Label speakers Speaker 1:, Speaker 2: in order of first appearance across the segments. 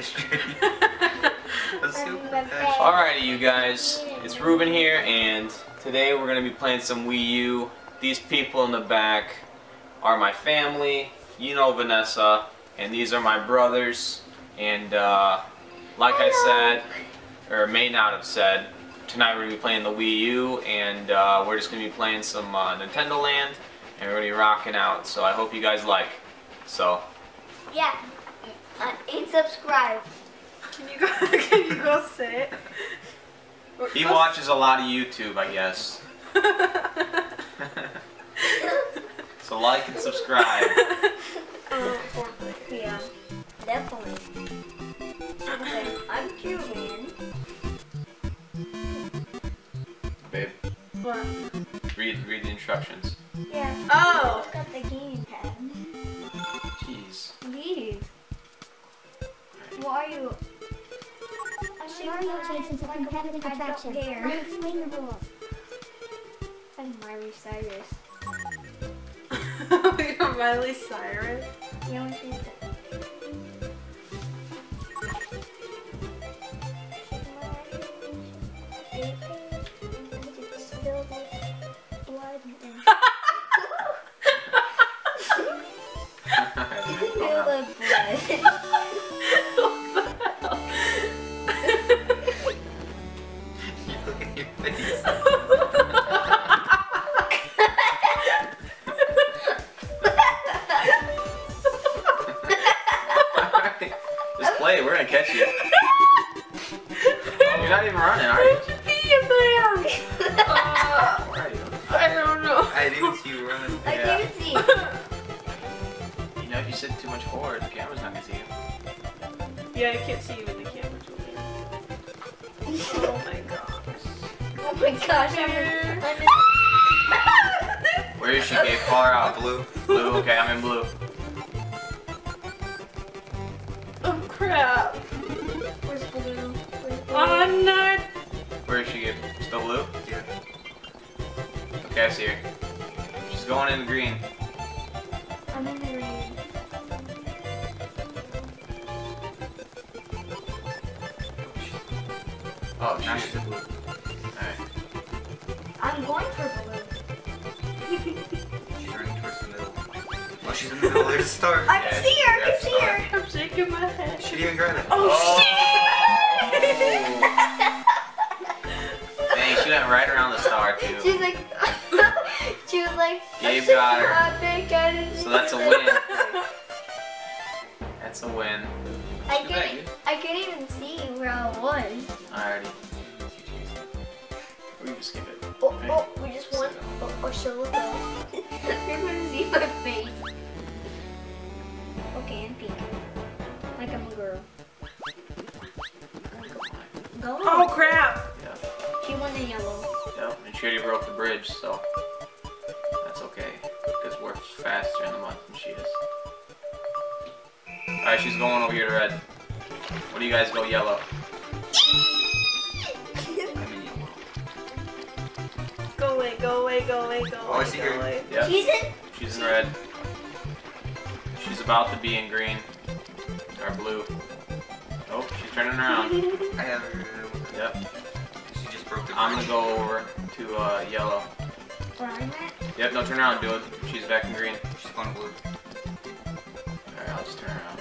Speaker 1: pastry. A super pastry.
Speaker 2: Alrighty, you guys, it's Ruben here, and today we're going to be playing some Wii U. These people in the back are my family. You know Vanessa, and these are my brothers. And uh, like I said, or may not have said, tonight we're going to be playing the Wii U, and uh, we're just going to be playing some uh, Nintendo Land, and we're going to be rocking out. So I hope you guys like. So,
Speaker 3: Yeah. Uh, and subscribe.
Speaker 4: Can you go? Can you go say it?
Speaker 2: he watches a lot of YouTube, I guess. so like and subscribe.
Speaker 3: Yeah. Definitely. Okay. I'm Cuban.
Speaker 2: Babe,
Speaker 4: What?
Speaker 2: read read the instructions.
Speaker 3: Yeah.
Speaker 4: Oh.
Speaker 3: Got the game
Speaker 5: Mario chases a competitive
Speaker 3: I don't
Speaker 5: attraction.
Speaker 3: care.
Speaker 5: Let me explain the rules.
Speaker 3: I'm Miley Cyrus.
Speaker 4: You're Miley Cyrus.
Speaker 3: You know what she said? Blood and the blood.
Speaker 1: Look at face.
Speaker 2: Just play. We're gonna catch you. You're not even running, are you?
Speaker 4: Yes, I am. Uh,
Speaker 2: Where are you?
Speaker 4: I don't know.
Speaker 1: I didn't see you running.
Speaker 3: I
Speaker 2: Yeah.
Speaker 3: can't see.
Speaker 2: You know, if you sit too much forward, the camera's not gonna see you.
Speaker 4: Yeah, I can't see you in the camera. Julia. Oh my gosh.
Speaker 3: Oh my gosh, I'm in, I'm in.
Speaker 2: Where is she, Gabe? Call her out.
Speaker 1: Blue.
Speaker 2: Blue. Okay, I'm in blue.
Speaker 4: Oh crap.
Speaker 3: Where's blue? Where's blue?
Speaker 4: I'm not.
Speaker 2: Where is she, Gabe? Still blue?
Speaker 1: Yeah.
Speaker 2: Okay, I see her. She's going in green.
Speaker 3: I'm in the green.
Speaker 2: Oh,
Speaker 1: Now
Speaker 2: she's
Speaker 1: she's in blue.
Speaker 2: Alright.
Speaker 3: I'm going for blue.
Speaker 1: She's running towards the middle. Oh, she's in the middle. There's a star.
Speaker 3: I
Speaker 2: Yeah,
Speaker 3: can see her. I can see her.
Speaker 4: I'm shaking my head.
Speaker 1: She didn't even grab it.
Speaker 4: Oh, oh. shit!
Speaker 2: Dang, she went right around the star, too.
Speaker 3: She's like, she was like,
Speaker 2: Gabe
Speaker 3: I'm
Speaker 2: got
Speaker 3: so
Speaker 2: her.
Speaker 3: happy, I didn't-
Speaker 2: So that's a win. That's a win.
Speaker 3: I
Speaker 2: Too bad,
Speaker 3: couldn't, I couldn't even see where I was.
Speaker 2: Alrighty. We can just skip it.
Speaker 3: Oh, oh, we just won. Oh, oh, show it though. You're gonna see my face. Okay, I'm pink. Like I'm a girl. Go.
Speaker 4: oh crap.
Speaker 2: Yeah.
Speaker 3: She won the yellow.
Speaker 2: Yep, and she already broke the bridge, so that's okay. Because we're faster in the month than she is. Alright, she's going over here to red. What do you guys go yellow?
Speaker 4: Away, go away, go away, go away.
Speaker 1: Oh, I see
Speaker 4: go
Speaker 1: her.
Speaker 4: away.
Speaker 2: Yep,
Speaker 3: She's in.
Speaker 2: she's in red. She's about to be in green. Or blue. Oh, she's turning around.
Speaker 1: I have her.
Speaker 2: Yep.
Speaker 1: She just broke the
Speaker 2: I'm gonna go over to uh, yellow.
Speaker 3: Where I'm.
Speaker 2: Yep, no, turn around, do it. She's back in green.
Speaker 1: She's going blue.
Speaker 2: Alright, I'll just turn around.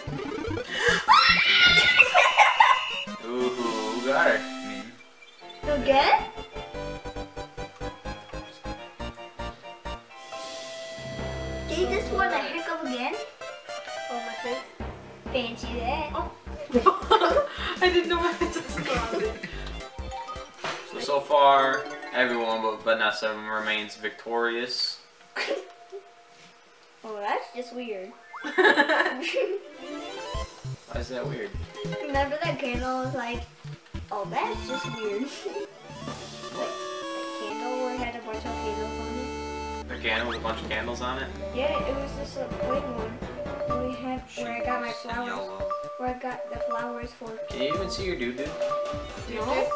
Speaker 2: Ooh, who got her?
Speaker 1: Me.
Speaker 3: Go get. Did again?
Speaker 4: Oh, my face.
Speaker 3: Fancy that. Oh.
Speaker 4: I didn't know I was responding.
Speaker 2: So, so far, everyone but Vanessa remains victorious.
Speaker 3: Oh, that's just weird.
Speaker 2: Why is that weird?
Speaker 3: Remember that candle? Was like, oh, that's just weird.
Speaker 2: What?
Speaker 3: that candle where it had a bunch of candles on it.
Speaker 2: A candle with a bunch of candles on it?
Speaker 3: Yeah, it was just a big one. We had where I got my flowers. Where I got the flowers for.
Speaker 2: Can you even see your dude, dude?
Speaker 3: No.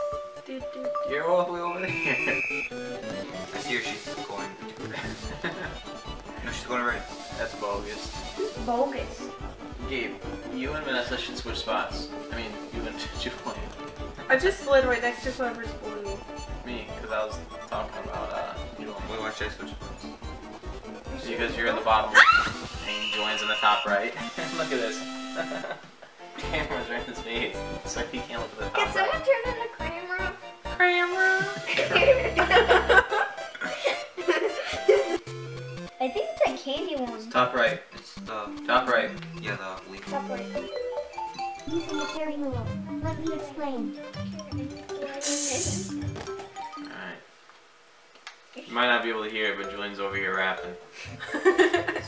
Speaker 4: Do, do.
Speaker 2: You're all the way over there.
Speaker 1: I see her. She's going to red. No, she's going to red.
Speaker 2: That's bogus.
Speaker 3: Bogus.
Speaker 2: Gabe, you and Vanessa should switch spots. I mean, you and Julian.
Speaker 4: I just slid right next to whoever's blue.
Speaker 2: Me, because I was talking about uh, you know,
Speaker 1: Wait, watch I switch spots.
Speaker 2: because you're in the bottom ah! and Julian's in the top right. look at this. Camera's right in his face, so he can't look at the
Speaker 3: Can someone
Speaker 2: right.
Speaker 3: turn on the camera?
Speaker 4: Camera.
Speaker 3: I think it's that candy one.
Speaker 2: Top right.
Speaker 1: It's the
Speaker 2: Top right.
Speaker 1: yeah the leaf.
Speaker 3: Stop right.
Speaker 5: Using the carry rule. Let me explain.
Speaker 2: Alright. You might not be able to hear it, but Julian's over here rapping.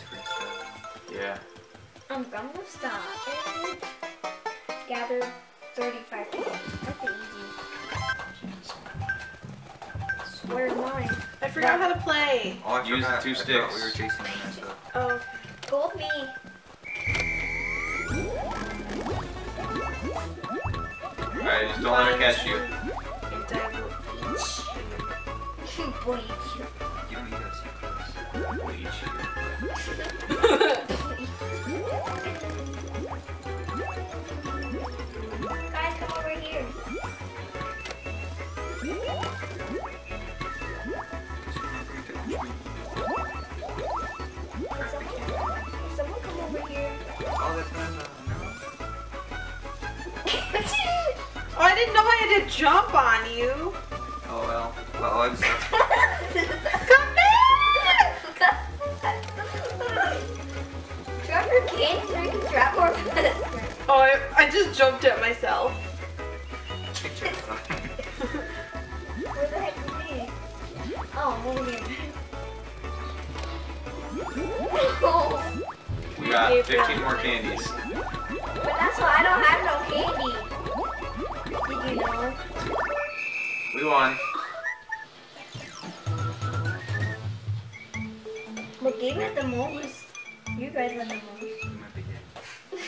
Speaker 2: Yeah.
Speaker 3: I'm gonna stop. and Gather 35 points. That's easy. Where's mine?
Speaker 4: I forgot how to play.
Speaker 1: Oh, I
Speaker 2: Use the two sticks.
Speaker 1: we were chasing Vanessa.
Speaker 4: Oh.
Speaker 3: Gold me.
Speaker 2: Alright, just don't let her catch you.
Speaker 4: bonito.
Speaker 3: Drop so you can drop more.
Speaker 4: Oh, I, I just jumped at myself.
Speaker 3: Where the heck is he? Oh, I'm over here. Oh,
Speaker 2: We got 15 more candies.
Speaker 3: but that's why I don't have no candy. Did you know?
Speaker 2: We won.
Speaker 3: But Gabe had the most. You guys had the
Speaker 1: You might be dead.
Speaker 3: most.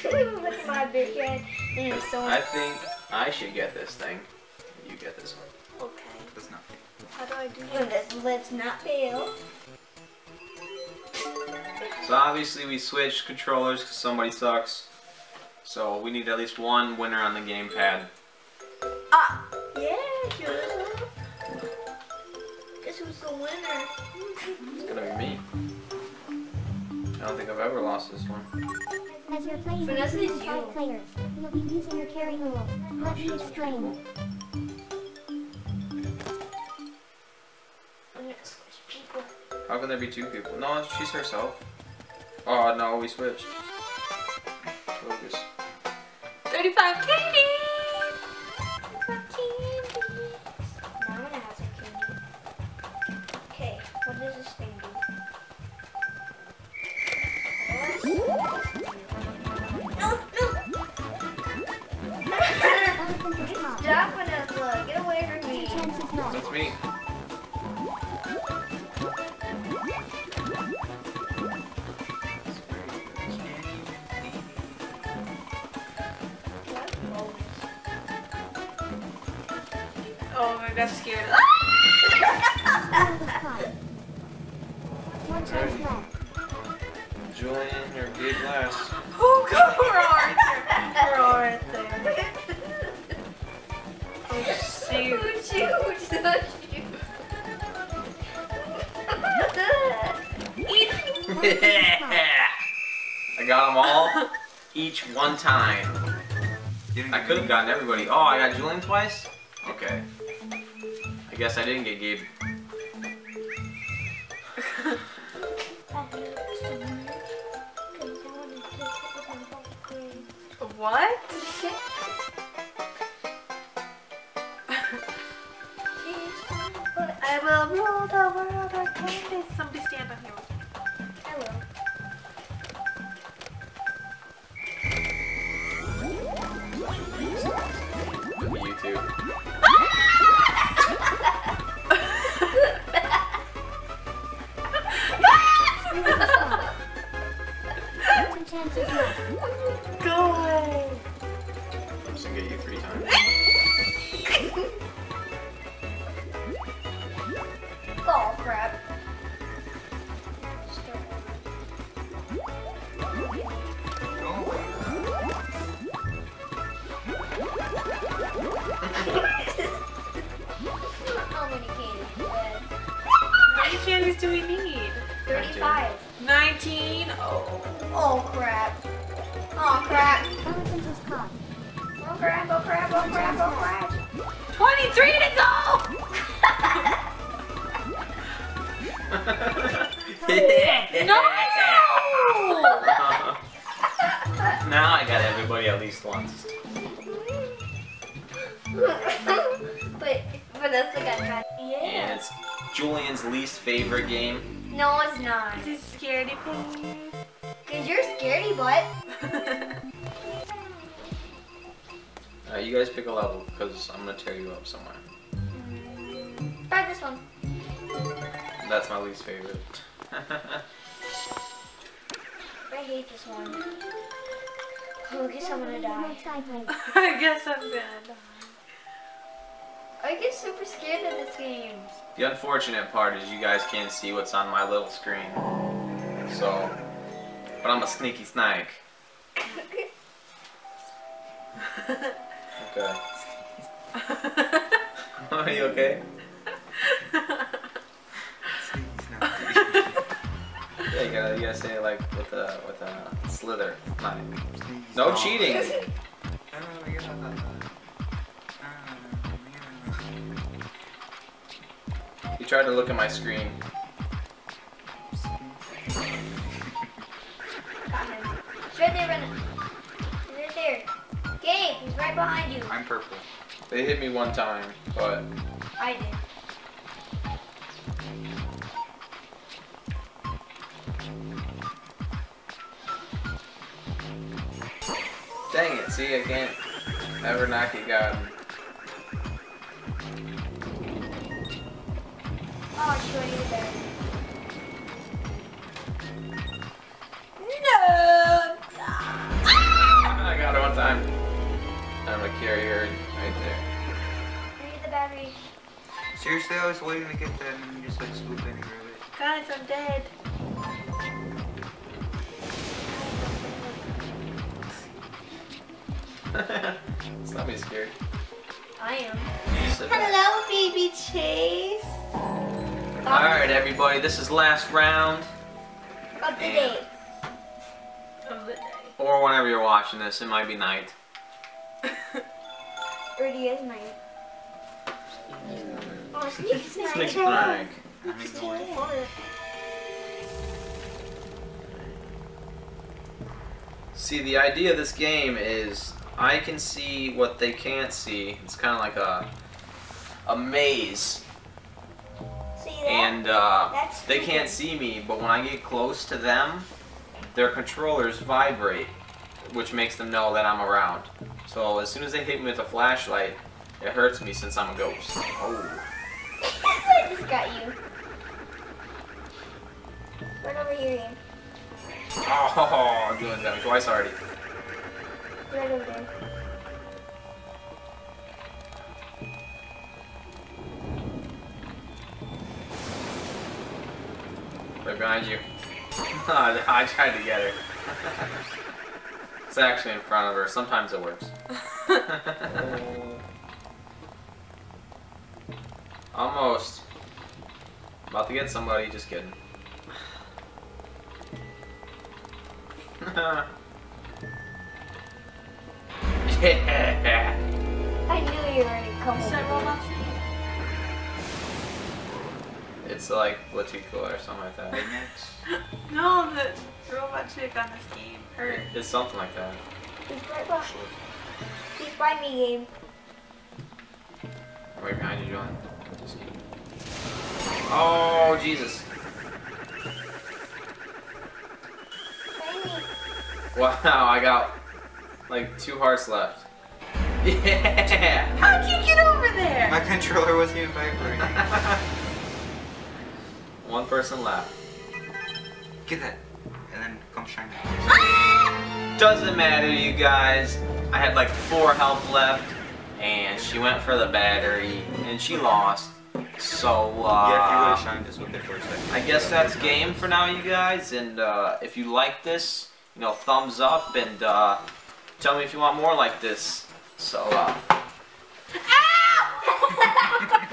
Speaker 3: With my big head and so
Speaker 2: I think I should get this thing. You get this one.
Speaker 4: Okay.
Speaker 1: That's not fair.
Speaker 4: How do I do
Speaker 3: Well,
Speaker 4: this?
Speaker 3: let's, let's not fail.
Speaker 2: So obviously we switched controllers because somebody sucks. So we need at least one winner on the gamepad.
Speaker 3: Ah! Yeah, sure. Guess who's the winner?
Speaker 2: It's gonna be me. I don't think I've ever lost this one.
Speaker 5: As you're playing
Speaker 3: Vanessa
Speaker 5: with
Speaker 3: is
Speaker 5: five
Speaker 3: you.
Speaker 5: players, you'll be using your carry rule. Let me explain.
Speaker 3: I'm gonna switch people.
Speaker 2: How can there be two people? No, she's herself. Oh no, we switched. Focus.
Speaker 4: 35 candy!
Speaker 3: Now I'm gonna have some candy. Okay, what does this thing do?
Speaker 4: Oh, I got scared.
Speaker 5: Elephant is top. One chance left.
Speaker 2: Julian, you're big last.
Speaker 4: Oh, God, we're all right there. We're all right there. Oh, shoot.
Speaker 3: Shoot, shoot, shoot.
Speaker 2: I got them all, each one time. I could have gotten everybody. Oh, I got Julian twice? Okay. I guess I didn't get Gabe.
Speaker 4: What? I will rule the do we need?
Speaker 3: 35.
Speaker 4: 19. Oh.
Speaker 3: Oh crap. Oh crap.
Speaker 5: Elephant is caught.
Speaker 3: Oh crap, oh crap, oh crap, oh crap.
Speaker 4: 23 to go! No!
Speaker 2: now I got everybody at least once.
Speaker 3: but Vanessa got got.
Speaker 2: And
Speaker 3: Yeah.
Speaker 2: It's Julian's least favorite game.
Speaker 3: No, it's not.
Speaker 4: Is he scaredy face?
Speaker 3: Cause you're scaredy butt.
Speaker 2: Alright, you guys pick a level because I'm gonna tear you up somewhere.
Speaker 3: Try this one.
Speaker 2: That's my least favorite.
Speaker 3: I hate this one. Oh, guess I'm gonna die.
Speaker 4: I guess I'm gonna die.
Speaker 3: I get super scared of this game.
Speaker 2: the unfortunate part is you guys can't see what's on my little screen. So, but I'm a sneaky snake. Okay. Are you okay? Yeah, you gotta, you gotta say it like with a with a slither. Not- No cheating. tried to look at my screen.
Speaker 3: Got. He's right there, Brennan. Right there. Gabe, he's right behind you.
Speaker 1: I'm purple.
Speaker 2: They hit me one time, but
Speaker 3: I did.
Speaker 2: dang it, see I can't ever knock it down.
Speaker 3: Shoot, he was there. No!
Speaker 2: I got it one time. I'm a carrier right there.
Speaker 3: I need the battery.
Speaker 1: Seriously, I was waiting to get that and you just like swoop in and grab it.
Speaker 4: Guys, I'm dead.
Speaker 2: it's not me scared.
Speaker 3: I am.
Speaker 2: You just sit back.
Speaker 4: Hello, baby Chase.
Speaker 2: Alright everybody, this is last round.
Speaker 3: Up to
Speaker 2: And-
Speaker 3: date.
Speaker 4: Of the day.
Speaker 2: Or whenever you're watching this, it might be night.
Speaker 3: Already is night. Oh, sneak
Speaker 2: Sneak
Speaker 3: snack.
Speaker 2: snack.
Speaker 1: I ain't going.
Speaker 2: See, the idea of this game is I can see what they can't see. It's kind of like a a maze,
Speaker 3: See that?
Speaker 2: And uh, they can't see me. But when I get close to them, their controllers vibrate, which makes them know that I'm around. So as soon as they hit me with a flashlight, it hurts me since I'm a ghost. Oh.
Speaker 3: I just got you. Right over here, Ian.
Speaker 2: Oh, I'm doing damage twice already.
Speaker 3: Right over there.
Speaker 2: Behind you. I tried to get her. it's actually in front of her. Sometimes it works. Almost. About to get somebody, just kidding. yeah!
Speaker 3: I knew you were gonna come
Speaker 4: Is that
Speaker 3: over.
Speaker 2: It's like Latico or something like that.
Speaker 1: Next.
Speaker 4: No, the robot chick on this game hurt.
Speaker 2: It's something like that.
Speaker 3: He's right behind. He's by me, Gabe.
Speaker 2: Right behind you, John. Just kidding. Oh, Jesus.
Speaker 3: By.
Speaker 2: Wow, I got like two hearts left. Yeah!
Speaker 4: How'd you get over there?
Speaker 1: My controller wasn't even vibrating.
Speaker 2: One person left.
Speaker 1: Get that. And then come shine.
Speaker 2: Doesn't matter, you guys. I had like four health left, and she went for the battery, and she lost. So, uh,
Speaker 1: yeah, if you would have shined this with it for a.
Speaker 2: I guess that's game for now, you guys. And uh, if you like this, you know, thumbs up, and uh, tell me if you want more like this. So, uh,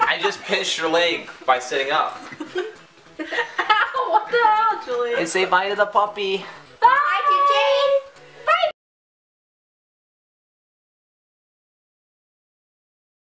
Speaker 2: I just pinched your leg by sitting up.
Speaker 4: what the hell, Julie?
Speaker 2: And say bye to the puppy.